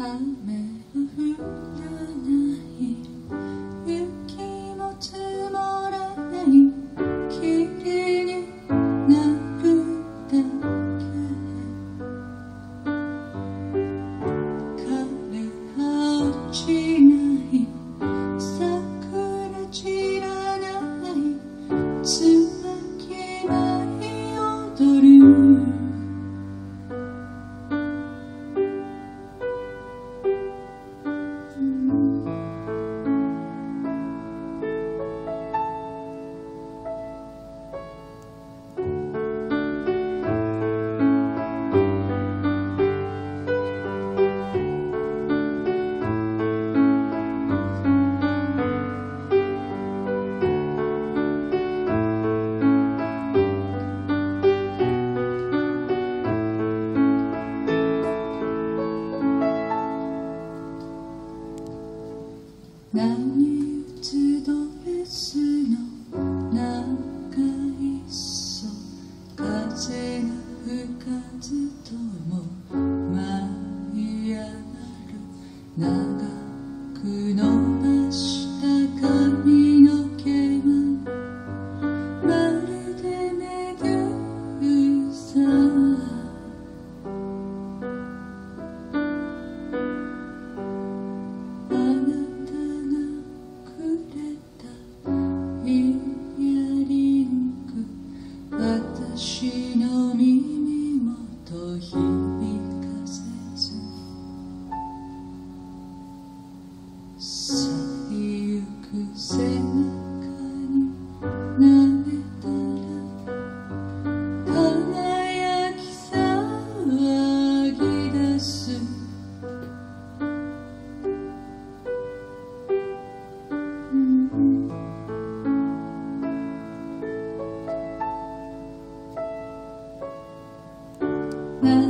雨は降らない」何つどめスのなんかいっそ風が吹かずとも舞い上がる長くの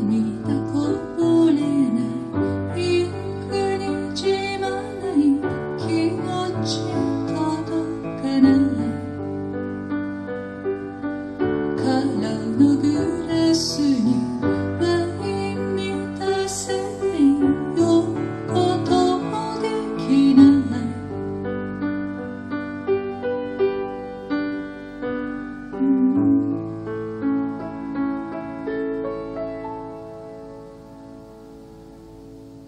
你的